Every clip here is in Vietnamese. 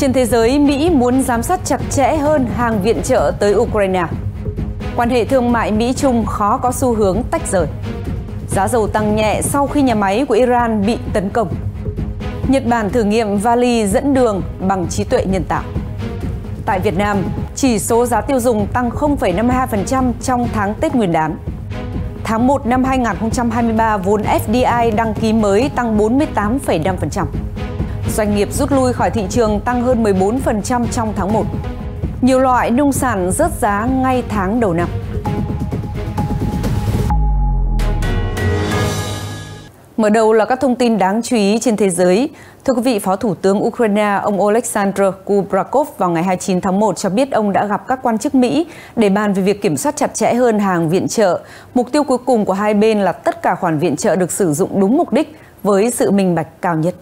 Trên thế giới, Mỹ muốn giám sát chặt chẽ hơn hàng viện trợ tới Ukraine. Quan hệ thương mại Mỹ-Trung khó có xu hướng tách rời. Giá dầu tăng nhẹ sau khi nhà máy của Iran bị tấn công. Nhật Bản thử nghiệm vali dẫn đường bằng trí tuệ nhân tạo. Tại Việt Nam, chỉ số giá tiêu dùng tăng 0,52% trong tháng Tết Nguyên đán. Tháng 1 năm 2023, vốn FDI đăng ký mới tăng 48,5%. Doanh nghiệp rút lui khỏi thị trường tăng hơn 14% trong tháng 1. Nhiều loại nông sản rớt giá ngay tháng đầu năm. Mở đầu là các thông tin đáng chú ý trên thế giới. Thưa quý vị, Phó Thủ tướng Ukraine ông Oleksandr Kubrakov vào ngày 29 tháng 1 cho biết ông đã gặp các quan chức Mỹ để bàn về việc kiểm soát chặt chẽ hơn hàng viện trợ. Mục tiêu cuối cùng của hai bên là tất cả khoản viện trợ được sử dụng đúng mục đích với sự minh bạch cao nhất.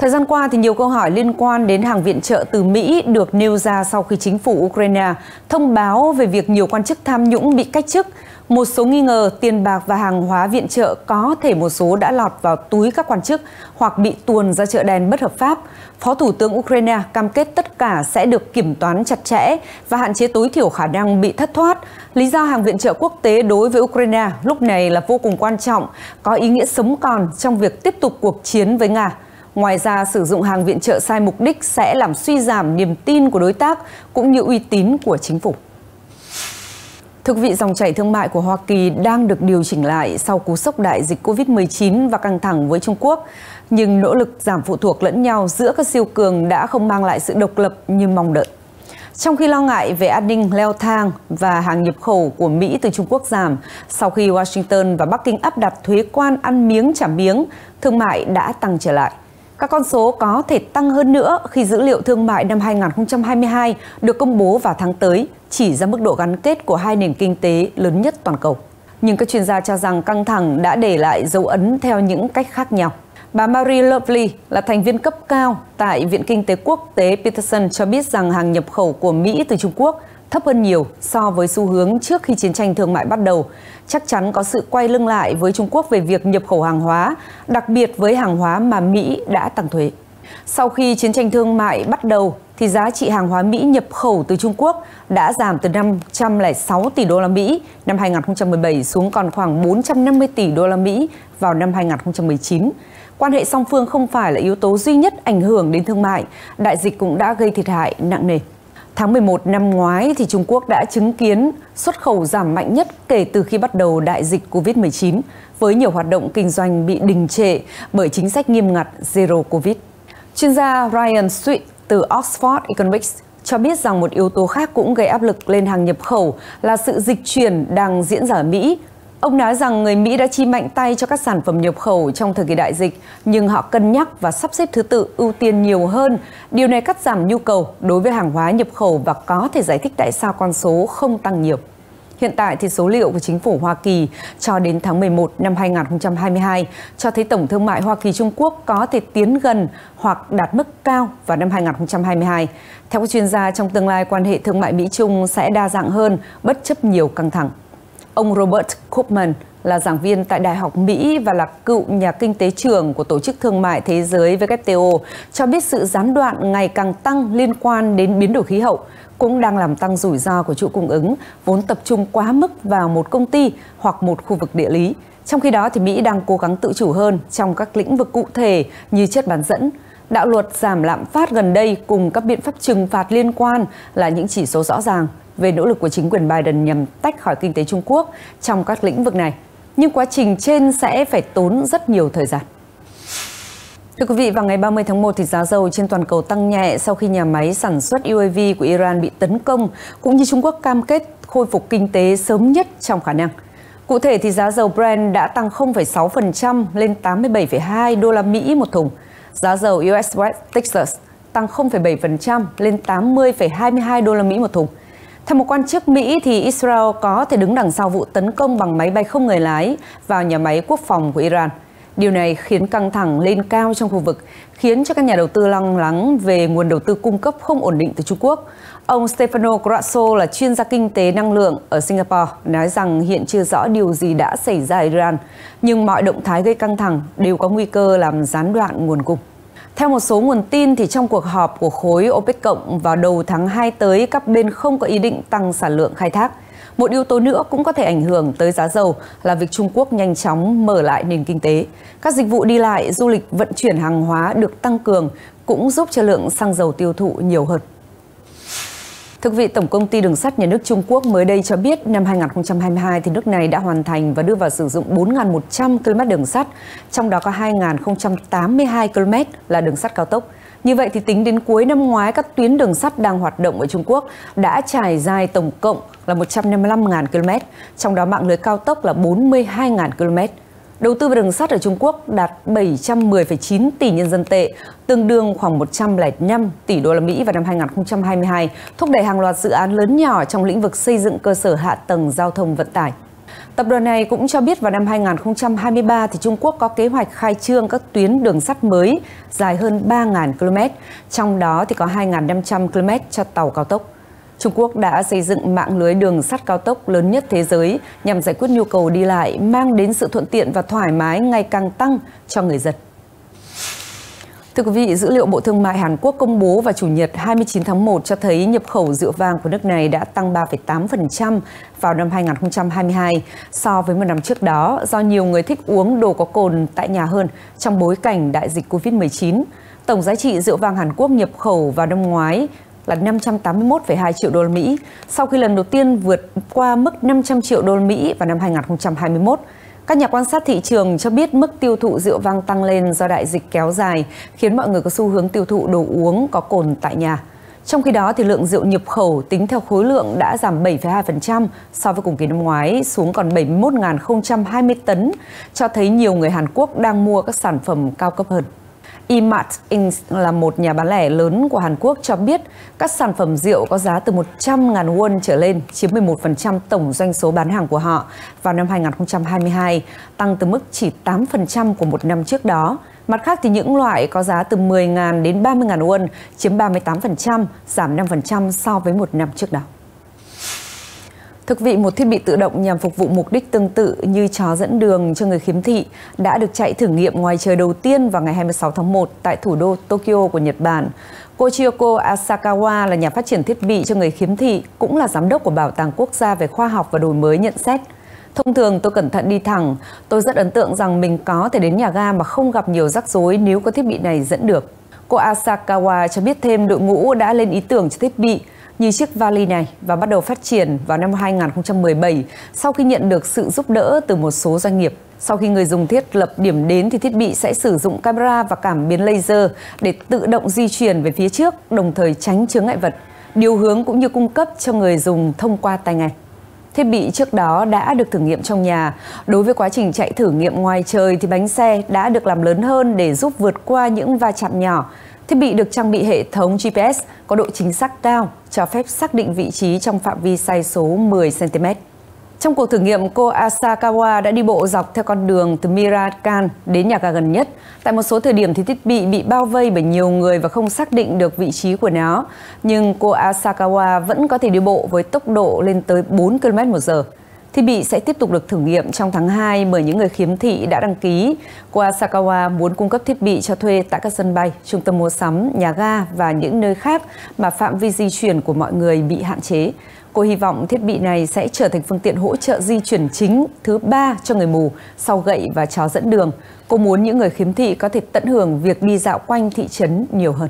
Thời gian qua thì nhiều câu hỏi liên quan đến hàng viện trợ từ Mỹ được nêu ra sau khi chính phủ Ukraine thông báo về việc nhiều quan chức tham nhũng bị cách chức. Một số nghi ngờ tiền bạc và hàng hóa viện trợ có thể một số đã lọt vào túi các quan chức hoặc bị tuồn ra chợ đen bất hợp pháp. Phó Thủ tướng Ukraine cam kết tất cả sẽ được kiểm toán chặt chẽ và hạn chế tối thiểu khả năng bị thất thoát. Lý do hàng viện trợ quốc tế đối với Ukraine lúc này là vô cùng quan trọng, có ý nghĩa sống còn trong việc tiếp tục cuộc chiến với Nga. Ngoài ra, sử dụng hàng viện trợ sai mục đích sẽ làm suy giảm niềm tin của đối tác cũng như uy tín của chính phủ. thực vị, dòng chảy thương mại của Hoa Kỳ đang được điều chỉnh lại sau cú sốc đại dịch COVID-19 và căng thẳng với Trung Quốc. Nhưng nỗ lực giảm phụ thuộc lẫn nhau giữa các siêu cường đã không mang lại sự độc lập như mong đợi. Trong khi lo ngại về an ninh leo thang và hàng nhập khẩu của Mỹ từ Trung Quốc giảm, sau khi Washington và Bắc Kinh áp đặt thuế quan ăn miếng trả miếng, thương mại đã tăng trở lại. Các con số có thể tăng hơn nữa khi dữ liệu thương mại năm 2022 được công bố vào tháng tới, chỉ ra mức độ gắn kết của hai nền kinh tế lớn nhất toàn cầu. Nhưng các chuyên gia cho rằng căng thẳng đã để lại dấu ấn theo những cách khác nhau. Bà Marie Lovely là thành viên cấp cao tại Viện Kinh tế Quốc tế Peterson cho biết rằng hàng nhập khẩu của Mỹ từ Trung Quốc thấp hơn nhiều so với xu hướng trước khi chiến tranh thương mại bắt đầu. Chắc chắn có sự quay lưng lại với Trung Quốc về việc nhập khẩu hàng hóa, đặc biệt với hàng hóa mà Mỹ đã tăng thuế. Sau khi chiến tranh thương mại bắt đầu, thì giá trị hàng hóa Mỹ nhập khẩu từ Trung Quốc đã giảm từ 506 tỷ đô la Mỹ năm 2017 xuống còn khoảng 450 tỷ đô la Mỹ vào năm 2019. Quan hệ song phương không phải là yếu tố duy nhất ảnh hưởng đến thương mại, đại dịch cũng đã gây thiệt hại nặng nề. Tháng 11 năm ngoái thì Trung Quốc đã chứng kiến xuất khẩu giảm mạnh nhất kể từ khi bắt đầu đại dịch Covid-19 với nhiều hoạt động kinh doanh bị đình trệ bởi chính sách nghiêm ngặt Zero Covid. Chuyên gia Ryan Sweet từ Oxford Economics cho biết rằng một yếu tố khác cũng gây áp lực lên hàng nhập khẩu là sự dịch chuyển đang diễn ra ở Mỹ Ông nói rằng người Mỹ đã chi mạnh tay cho các sản phẩm nhập khẩu trong thời kỳ đại dịch, nhưng họ cân nhắc và sắp xếp thứ tự ưu tiên nhiều hơn. Điều này cắt giảm nhu cầu đối với hàng hóa nhập khẩu và có thể giải thích tại sao con số không tăng nhiều. Hiện tại thì số liệu của chính phủ Hoa Kỳ cho đến tháng 11 năm 2022 cho thấy tổng thương mại Hoa Kỳ Trung Quốc có thể tiến gần hoặc đạt mức cao vào năm 2022. Theo các chuyên gia, trong tương lai quan hệ thương mại Mỹ Trung sẽ đa dạng hơn bất chấp nhiều căng thẳng. Ông Robert Koopman là giảng viên tại Đại học Mỹ và là cựu nhà kinh tế trưởng của Tổ chức Thương mại Thế giới WTO, cho biết sự gián đoạn ngày càng tăng liên quan đến biến đổi khí hậu cũng đang làm tăng rủi ro của chuỗi cung ứng, vốn tập trung quá mức vào một công ty hoặc một khu vực địa lý. Trong khi đó, thì Mỹ đang cố gắng tự chủ hơn trong các lĩnh vực cụ thể như chất bán dẫn. Đạo luật giảm lạm phát gần đây cùng các biện pháp trừng phạt liên quan là những chỉ số rõ ràng về nỗ lực của chính quyền Biden nhằm tách khỏi kinh tế Trung Quốc trong các lĩnh vực này. Nhưng quá trình trên sẽ phải tốn rất nhiều thời gian. Thưa quý vị, vào ngày 30 tháng 1 thì giá dầu trên toàn cầu tăng nhẹ sau khi nhà máy sản xuất UAV của Iran bị tấn công, cũng như Trung Quốc cam kết khôi phục kinh tế sớm nhất trong khả năng. Cụ thể thì giá dầu Brent đã tăng 0,6% lên 87,2 đô la Mỹ một thùng. Giá dầu US West Texas tăng 0,7% lên 80,22 đô la Mỹ một thùng. Theo một quan chức Mỹ, thì Israel có thể đứng đằng sau vụ tấn công bằng máy bay không người lái vào nhà máy quốc phòng của Iran. Điều này khiến căng thẳng lên cao trong khu vực, khiến cho các nhà đầu tư lo lắng về nguồn đầu tư cung cấp không ổn định từ Trung Quốc. Ông Stefano Grasso là chuyên gia kinh tế năng lượng ở Singapore, nói rằng hiện chưa rõ điều gì đã xảy ra ở Iran, nhưng mọi động thái gây căng thẳng đều có nguy cơ làm gián đoạn nguồn cung. Theo một số nguồn tin thì trong cuộc họp của khối OPEC cộng vào đầu tháng 2 tới, các bên không có ý định tăng sản lượng khai thác. Một yếu tố nữa cũng có thể ảnh hưởng tới giá dầu là việc Trung Quốc nhanh chóng mở lại nền kinh tế. Các dịch vụ đi lại, du lịch, vận chuyển hàng hóa được tăng cường cũng giúp cho lượng xăng dầu tiêu thụ nhiều hơn. Thưa quý vị, Tổng công ty Đường sắt Nhà nước Trung Quốc mới đây cho biết năm 2022 thì nước này đã hoàn thành và đưa vào sử dụng 4.100 km đường sắt, trong đó có 2.082 km là đường sắt cao tốc. Như vậy thì tính đến cuối năm ngoái, các tuyến đường sắt đang hoạt động ở Trung Quốc đã trải dài tổng cộng là 155.000 km, trong đó mạng lưới cao tốc là 42.000 km. Đầu tư vào đường sắt ở Trung Quốc đạt 710,9 tỷ nhân dân tệ, tương đương khoảng 105 tỷ đô la Mỹ vào năm 2022, thúc đẩy hàng loạt dự án lớn nhỏ trong lĩnh vực xây dựng cơ sở hạ tầng giao thông vận tải. Tập đoàn này cũng cho biết vào năm 2023 thì Trung Quốc có kế hoạch khai trương các tuyến đường sắt mới dài hơn 3.000 km, trong đó thì có 2.500 km cho tàu cao tốc. Trung Quốc đã xây dựng mạng lưới đường sắt cao tốc lớn nhất thế giới nhằm giải quyết nhu cầu đi lại, mang đến sự thuận tiện và thoải mái ngày càng tăng cho người dân. Thưa quý vị, dữ liệu Bộ Thương mại Hàn Quốc công bố vào Chủ nhật 29 tháng 1 cho thấy nhập khẩu rượu vang của nước này đã tăng 3,8% vào năm 2022 so với một năm trước đó do nhiều người thích uống đồ có cồn tại nhà hơn trong bối cảnh đại dịch Covid-19. Tổng giá trị rượu vang Hàn Quốc nhập khẩu vào năm ngoái là 581,2 triệu đô la Mỹ, sau khi lần đầu tiên vượt qua mức 500 triệu đô la Mỹ vào năm 2021. Các nhà quan sát thị trường cho biết mức tiêu thụ rượu vang tăng lên do đại dịch kéo dài, khiến mọi người có xu hướng tiêu thụ đồ uống có cồn tại nhà. Trong khi đó, thì lượng rượu nhập khẩu tính theo khối lượng đã giảm 7,2% so với cùng kỳ năm ngoái, xuống còn 71.020 tấn, cho thấy nhiều người Hàn Quốc đang mua các sản phẩm cao cấp hơn. Emart Inc. là một nhà bán lẻ lớn của Hàn Quốc cho biết các sản phẩm rượu có giá từ 100.000 won trở lên chiếm 11% tổng doanh số bán hàng của họ vào năm 2022, tăng từ mức chỉ 8% của một năm trước đó. Mặt khác thì những loại có giá từ 10.000 đến 30.000 won chiếm 38%, giảm 5% so với một năm trước đó. Thực vị một thiết bị tự động nhằm phục vụ mục đích tương tự như chó dẫn đường cho người khiếm thị đã được chạy thử nghiệm ngoài trời đầu tiên vào ngày 26 tháng 1 tại thủ đô Tokyo của Nhật Bản. Kochiyoko Asakawa là nhà phát triển thiết bị cho người khiếm thị, cũng là giám đốc của Bảo tàng Quốc gia về khoa học và đổi mới nhận xét. Thông thường tôi cẩn thận đi thẳng, tôi rất ấn tượng rằng mình có thể đến nhà ga mà không gặp nhiều rắc rối nếu có thiết bị này dẫn được. Cô Asakawa cho biết thêm đội ngũ đã lên ý tưởng cho thiết bị, như chiếc vali này và bắt đầu phát triển vào năm 2017 sau khi nhận được sự giúp đỡ từ một số doanh nghiệp. Sau khi người dùng thiết lập điểm đến thì thiết bị sẽ sử dụng camera và cảm biến laser để tự động di chuyển về phía trước, đồng thời tránh chướng ngại vật, điều hướng cũng như cung cấp cho người dùng thông qua tai nghe. Thiết bị trước đó đã được thử nghiệm trong nhà. Đối với quá trình chạy thử nghiệm ngoài trời thì bánh xe đã được làm lớn hơn để giúp vượt qua những va chạm nhỏ. Thiết bị được trang bị hệ thống GPS có độ chính xác cao, cho phép xác định vị trí trong phạm vi sai số 10 cm. Trong cuộc thử nghiệm, cô Asakawa đã đi bộ dọc theo con đường từ Mirakan đến nhà ga gần nhất. Tại một số thời điểm thì thiết bị bị bao vây bởi nhiều người và không xác định được vị trí của nó. Nhưng cô Asakawa vẫn có thể đi bộ với tốc độ lên tới 4 km một giờ. Thiết bị sẽ tiếp tục được thử nghiệm trong tháng 2 bởi những người khiếm thị đã đăng ký. Cô muốn cung cấp thiết bị cho thuê tại các sân bay, trung tâm mua sắm, nhà ga và những nơi khác mà phạm vi di chuyển của mọi người bị hạn chế. Cô hy vọng thiết bị này sẽ trở thành phương tiện hỗ trợ di chuyển chính thứ ba cho người mù sau gậy và chó dẫn đường. Cô muốn những người khiếm thị có thể tận hưởng việc đi dạo quanh thị trấn nhiều hơn.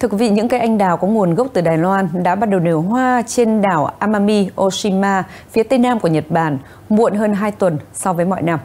Thưa quý vị, những cây anh đào có nguồn gốc từ Đài Loan đã bắt đầu nở hoa trên đảo Amami, Oshima, phía tây nam của Nhật Bản, muộn hơn 2 tuần so với mọi năm.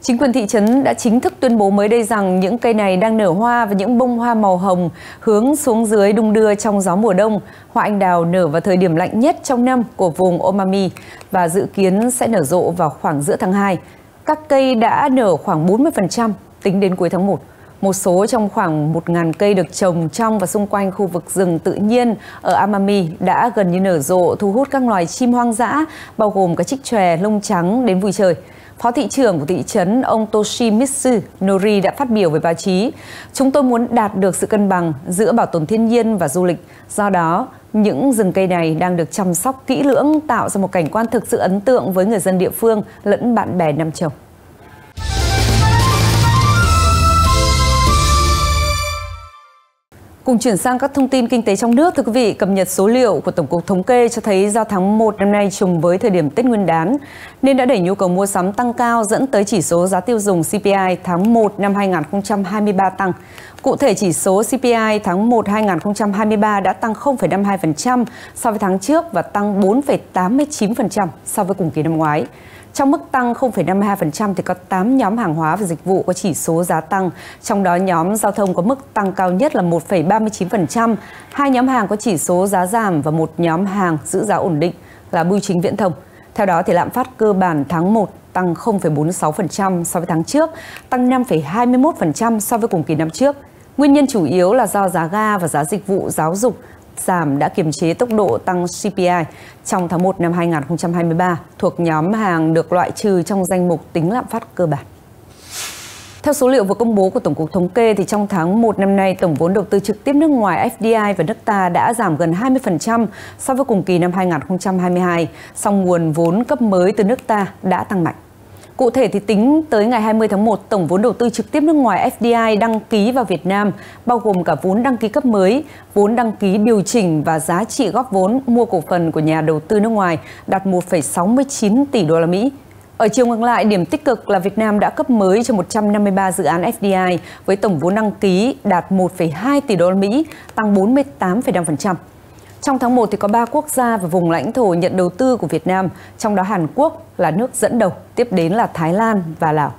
Chính quyền thị trấn đã chính thức tuyên bố mới đây rằng những cây này đang nở hoa và những bông hoa màu hồng hướng xuống dưới đung đưa trong gió mùa đông. Hoa anh đào nở vào thời điểm lạnh nhất trong năm của vùng Omami và dự kiến sẽ nở rộ vào khoảng giữa tháng 2. Các cây đã nở khoảng 40% tính đến cuối tháng 1. Một số trong khoảng 1.000 cây được trồng trong và xung quanh khu vực rừng tự nhiên ở Amami đã gần như nở rộ thu hút các loài chim hoang dã, bao gồm cả chích chòe lông trắng đến vui chơi. Phó thị trưởng của thị trấn ông Toshimitsu Nori đã phát biểu với báo chí, chúng tôi muốn đạt được sự cân bằng giữa bảo tồn thiên nhiên và du lịch. Do đó, những rừng cây này đang được chăm sóc kỹ lưỡng tạo ra một cảnh quan thực sự ấn tượng với người dân địa phương lẫn bạn bè Nam Châu. Cùng chuyển sang các thông tin kinh tế trong nước, thưa quý vị, cập nhật số liệu của Tổng cục Thống kê cho thấy do tháng 1 năm nay trùng với thời điểm Tết Nguyên đán, nên đã đẩy nhu cầu mua sắm tăng cao dẫn tới chỉ số giá tiêu dùng CPI tháng 1 năm 2023 tăng. Cụ thể, chỉ số CPI tháng 1 2023 đã tăng 0,52% so với tháng trước và tăng 4,89% so với cùng kỳ năm ngoái. Trong mức tăng 0,52% thì có 8 nhóm hàng hóa và dịch vụ có chỉ số giá tăng, trong đó nhóm giao thông có mức tăng cao nhất là 1,39%, hai nhóm hàng có chỉ số giá giảm và một nhóm hàng giữ giá ổn định là bưu chính viễn thông. Theo đó thì lạm phát cơ bản tháng 1 tăng 0,46% so với tháng trước, tăng 5,21% so với cùng kỳ năm trước. Nguyên nhân chủ yếu là do giá ga và giá dịch vụ giáo dục giảm đã kiềm chế tốc độ tăng CPI trong tháng 1 năm 2023 thuộc nhóm hàng được loại trừ trong danh mục tính lạm phát cơ bản. Theo số liệu vừa công bố của Tổng cục Thống kê, thì trong tháng 1 năm nay, tổng vốn đầu tư trực tiếp nước ngoài FDI và nước ta đã giảm gần 20% so với cùng kỳ năm 2022, song nguồn vốn cấp mới từ nước ta đã tăng mạnh. Cụ thể thì tính tới ngày 20 tháng 1, tổng vốn đầu tư trực tiếp nước ngoài FDI đăng ký vào Việt Nam, bao gồm cả vốn đăng ký cấp mới, vốn đăng ký điều chỉnh và giá trị góp vốn mua cổ phần của nhà đầu tư nước ngoài đạt 1,69 tỷ đô la Mỹ. Ở chiều ngược lại, điểm tích cực là Việt Nam đã cấp mới cho 153 dự án FDI với tổng vốn đăng ký đạt 1,2 tỷ đô la Mỹ, tăng 48,5%. Trong tháng 1 thì có 3 quốc gia và vùng lãnh thổ nhận đầu tư của Việt Nam, trong đó Hàn Quốc là nước dẫn đầu, tiếp đến là Thái Lan và Lào.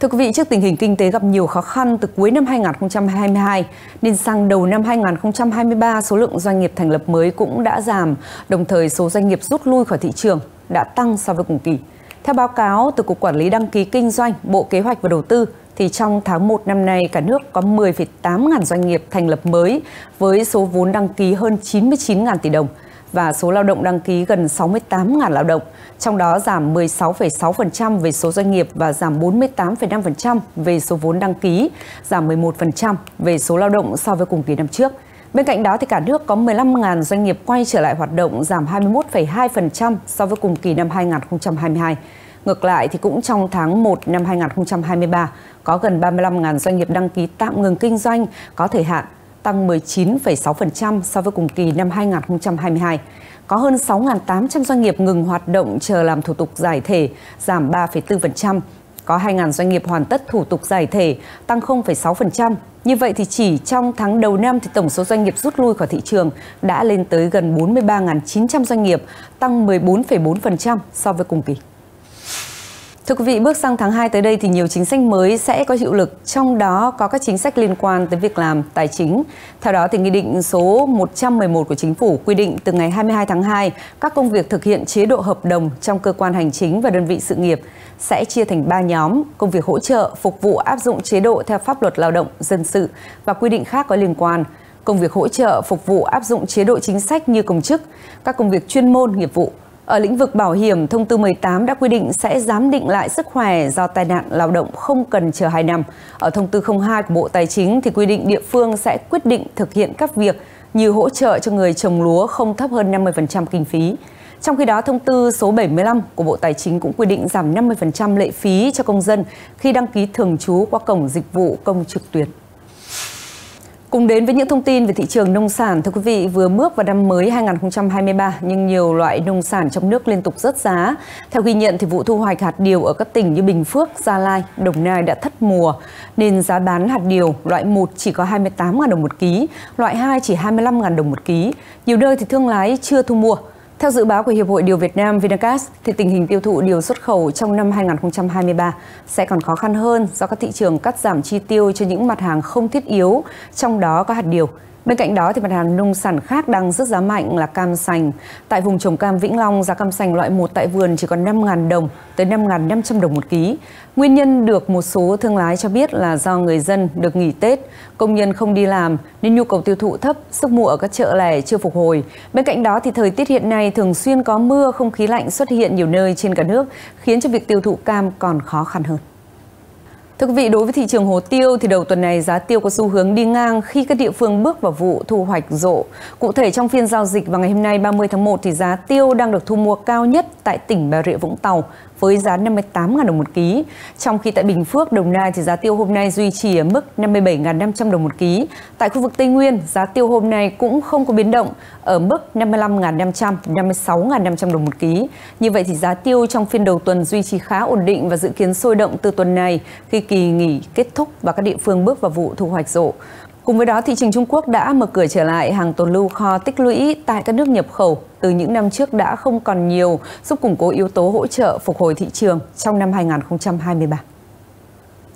Thưa quý vị, trước tình hình kinh tế gặp nhiều khó khăn từ cuối năm 2022, nên sang đầu năm 2023, số lượng doanh nghiệp thành lập mới cũng đã giảm, đồng thời số doanh nghiệp rút lui khỏi thị trường đã tăng so với cùng kỳ. Theo báo cáo từ Cục Quản lý Đăng ký Kinh doanh, Bộ Kế hoạch và Đầu tư, thì trong tháng 1 năm nay cả nước có 10,8 ngàn doanh nghiệp thành lập mới với số vốn đăng ký hơn 99 ngàn tỷ đồng và số lao động đăng ký gần 68 ngàn lao động, trong đó giảm 16,6% về số doanh nghiệp và giảm 48,5% về số vốn đăng ký, giảm 11% về số lao động so với cùng kỳ năm trước. Bên cạnh đó thì cả nước có 15.000 doanh nghiệp quay trở lại hoạt động giảm 21,2% so với cùng kỳ năm 2022. Ngược lại thì cũng trong tháng 1 năm 2023 có gần 35.000 doanh nghiệp đăng ký tạm ngừng kinh doanh có thời hạn, tăng 19,6% so với cùng kỳ năm 2022. Có hơn 6.800 doanh nghiệp ngừng hoạt động chờ làm thủ tục giải thể, giảm 3,4%. Có 2.000 doanh nghiệp hoàn tất thủ tục giải thể, tăng 0,6%. Như vậy thì chỉ trong tháng đầu năm thì tổng số doanh nghiệp rút lui khỏi thị trường đã lên tới gần 43.900 doanh nghiệp, tăng 14,4% so với cùng kỳ. Thưa quý vị, bước sang tháng 2 tới đây thì nhiều chính sách mới sẽ có hiệu lực, trong đó có các chính sách liên quan tới việc làm tài chính. Theo đó thì Nghị định số 111 của Chính phủ quy định từ ngày 22 tháng 2, các công việc thực hiện chế độ hợp đồng trong cơ quan hành chính và đơn vị sự nghiệp sẽ chia thành 3 nhóm, công việc hỗ trợ, phục vụ áp dụng chế độ theo pháp luật lao động, dân sự và quy định khác có liên quan công việc hỗ trợ phục vụ áp dụng chế độ chính sách như công chức, các công việc chuyên môn, nghiệp vụ, ở lĩnh vực bảo hiểm, thông tư 18 đã quy định sẽ giám định lại sức khỏe do tai nạn lao động không cần chờ 2 năm. Ở thông tư 02 của Bộ Tài chính thì quy định địa phương sẽ quyết định thực hiện các việc như hỗ trợ cho người trồng lúa không thấp hơn 50% kinh phí. Trong khi đó, thông tư số 75 của Bộ Tài chính cũng quy định giảm 50% lệ phí cho công dân khi đăng ký thường trú qua cổng dịch vụ công trực tuyến. Cùng đến với những thông tin về thị trường nông sản, thưa quý vị, vừa bước vào năm mới 2023 nhưng nhiều loại nông sản trong nước liên tục rớt giá. Theo ghi nhận thì vụ thu hoạch hạt điều ở các tỉnh như Bình Phước, Gia Lai, Đồng Nai đã thất mùa nên giá bán hạt điều loại 1 chỉ có 28.000 đồng một ký, loại 2 chỉ 25.000 đồng một ký. Nhiều nơi thì thương lái chưa thu mua. Theo dự báo của Hiệp hội Điều Việt Nam Vinacast, thì tình hình tiêu thụ điều xuất khẩu trong năm 2023 sẽ còn khó khăn hơn do các thị trường cắt giảm chi tiêu cho những mặt hàng không thiết yếu, trong đó có hạt điều. Bên cạnh đó thì mặt hàng nông sản khác đang rất giá mạnh là cam sành. Tại vùng trồng cam Vĩnh Long, giá cam sành loại 1 tại vườn chỉ còn 5.000 đồng tới 5.500 đồng một ký. Nguyên nhân được một số thương lái cho biết là do người dân được nghỉ Tết, công nhân không đi làm nên nhu cầu tiêu thụ thấp, sức mua ở các chợ lẻ chưa phục hồi. Bên cạnh đó thì thời tiết hiện nay thường xuyên có mưa, không khí lạnh xuất hiện nhiều nơi trên cả nước, khiến cho việc tiêu thụ cam còn khó khăn hơn. Thưa quý vị, đối với thị trường hồ tiêu thì đầu tuần này giá tiêu có xu hướng đi ngang khi các địa phương bước vào vụ thu hoạch rộ. Cụ thể trong phiên giao dịch vào ngày hôm nay 30 tháng 1 thì giá tiêu đang được thu mua cao nhất tại tỉnh Bà Rịa Vũng Tàu với giá 58.000 đồng một ký. Trong khi tại Bình Phước, Đồng Nai thì giá tiêu hôm nay duy trì ở mức 57.500 đồng một ký. Tại khu vực Tây Nguyên, giá tiêu hôm nay cũng không có biến động ở mức 55.500, 56.500 đồng một ký. Như vậy thì giá tiêu trong phiên đầu tuần duy trì khá ổn định và dự kiến sôi động từ tuần này khi kỳ nghỉ kết thúc và các địa phương bước vào vụ thu hoạch rộ. Cùng với đó, thị trường Trung Quốc đã mở cửa trở lại hàng tồn lưu kho tích lũy tại các nước nhập khẩu từ những năm trước đã không còn nhiều, giúp củng cố yếu tố hỗ trợ phục hồi thị trường trong năm 2023.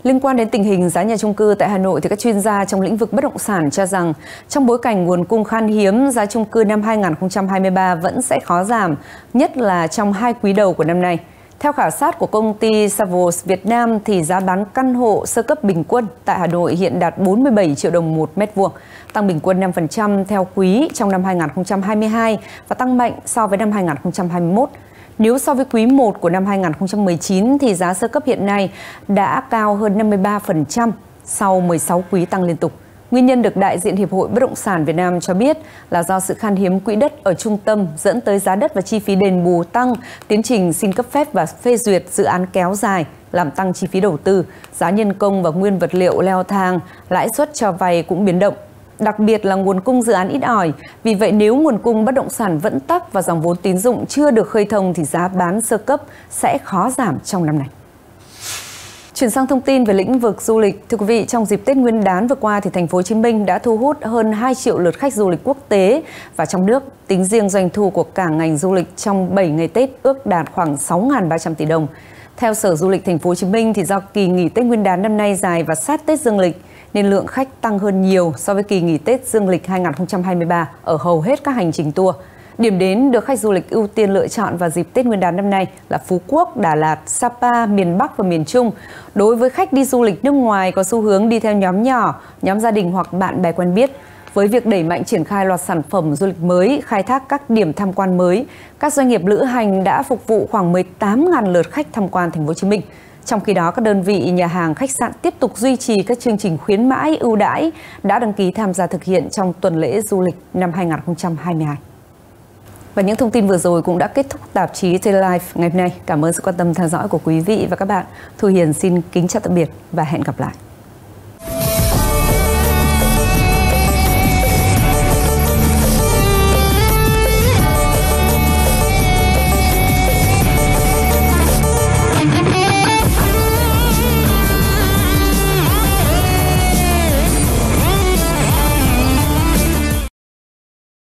Liên quan đến tình hình giá nhà trung cư tại Hà Nội thì các chuyên gia trong lĩnh vực bất động sản cho rằng trong bối cảnh nguồn cung khan hiếm, giá trung cư năm 2023 vẫn sẽ khó giảm, nhất là trong hai quý đầu của năm nay. Theo khảo sát của công ty Savos Việt Nam thì giá bán căn hộ sơ cấp bình quân tại Hà Nội hiện đạt 47 triệu đồng một mét vuông, tăng bình quân 5% theo quý trong năm 2022 và tăng mạnh so với năm 2021. Nếu so với quý 1 của năm 2019 thì giá sơ cấp hiện nay đã cao hơn 53% sau 16 quý tăng liên tục. Nguyên nhân được đại diện Hiệp hội Bất động sản Việt Nam cho biết là do sự khan hiếm quỹ đất ở trung tâm dẫn tới giá đất và chi phí đền bù tăng, tiến trình xin cấp phép và phê duyệt dự án kéo dài, làm tăng chi phí đầu tư, giá nhân công và nguyên vật liệu leo thang, lãi suất cho vay cũng biến động. Đặc biệt là nguồn cung dự án ít ỏi, vì vậy nếu nguồn cung bất động sản vẫn tắc và dòng vốn tín dụng chưa được khơi thông thì giá bán sơ cấp sẽ khó giảm trong năm nay. Chuyển sang thông tin về lĩnh vực du lịch, thưa quý vị, trong dịp Tết Nguyên đán vừa qua thì thành phố Hồ Chí Minh đã thu hút hơn 2 triệu lượt khách du lịch quốc tế và trong nước, tính riêng doanh thu của cả ngành du lịch trong 7 ngày Tết ước đạt khoảng 6.300 tỷ đồng. Theo Sở Du lịch thành phố Hồ Chí Minh thì do kỳ nghỉ Tết Nguyên đán năm nay dài và sát Tết Dương lịch nên lượng khách tăng hơn nhiều so với kỳ nghỉ Tết Dương lịch 2023 ở hầu hết các hành trình tour. Điểm đến được khách du lịch ưu tiên lựa chọn vào dịp Tết Nguyên đán năm nay là Phú Quốc, Đà Lạt, Sapa, miền Bắc và miền Trung. Đối với khách đi du lịch nước ngoài có xu hướng đi theo nhóm nhỏ, nhóm gia đình hoặc bạn bè quen biết. Với việc đẩy mạnh triển khai loạt sản phẩm du lịch mới, khai thác các điểm tham quan mới, các doanh nghiệp lữ hành đã phục vụ khoảng 18.000 lượt khách tham quan thành phố Hồ Chí Minh. Trong khi đó, các đơn vị nhà hàng khách sạn tiếp tục duy trì các chương trình khuyến mãi ưu đãi đã đăng ký tham gia thực hiện trong tuần lễ du lịch năm 2022. Và những thông tin vừa rồi cũng đã kết thúc tạp chí Life ngày hôm nay. Cảm ơn sự quan tâm theo dõi của quý vị và các bạn. Thu Hiền xin kính chào tạm biệt và hẹn gặp lại.